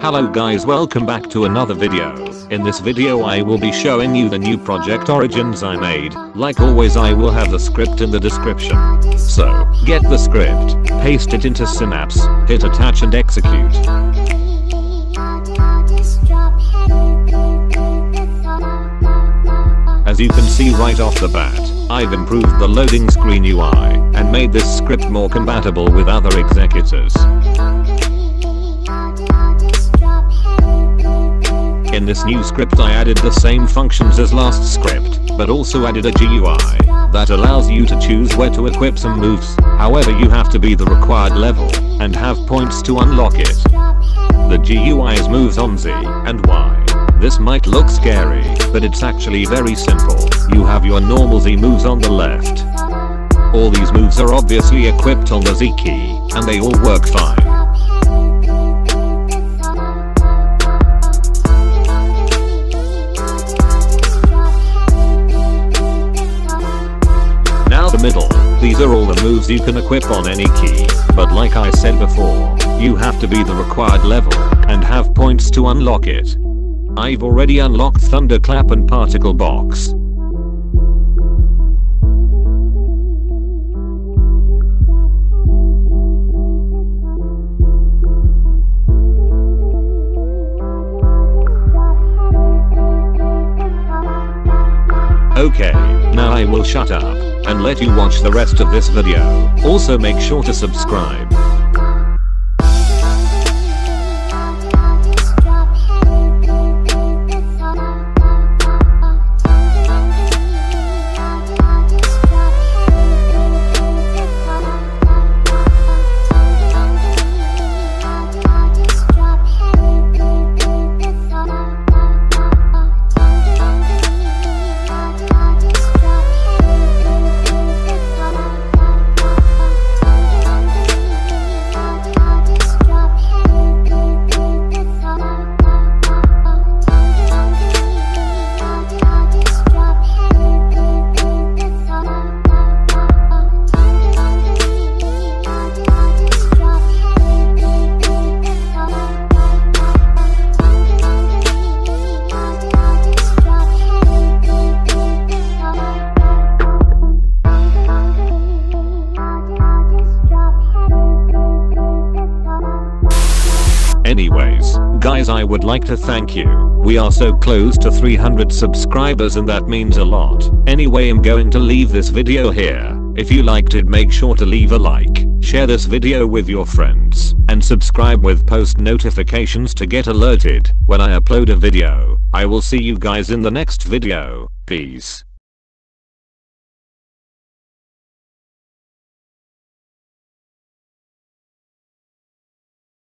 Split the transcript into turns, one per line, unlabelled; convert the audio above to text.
Hello guys welcome back to another video. In this video I will be showing you the new project origins I made. Like always I will have the script in the description. So, get the script, paste it into Synapse, hit attach and execute. As you can see right off the bat, I've improved the loading screen UI and made this script more compatible with other executors. In this new script I added the same functions as last script, but also added a GUI that allows you to choose where to equip some moves, however you have to be the required level, and have points to unlock it. The GUI is moves on Z and Y this might look scary, but it's actually very simple. You have your normal Z moves on the left. All these moves are obviously equipped on the Z key, and they all work fine. These are all the moves you can equip on any key, but like I said before, you have to be the required level, and have points to unlock it. I've already unlocked Thunderclap and Particle Box. Okay, now I will shut up and let you watch the rest of this video. Also make sure to subscribe. Anyways, guys I would like to thank you. We are so close to 300 subscribers and that means a lot. Anyway I'm going to leave this video here. If you liked it make sure to leave a like, share this video with your friends, and subscribe with post notifications to get alerted when I upload a video. I will see you guys in the next video. Peace.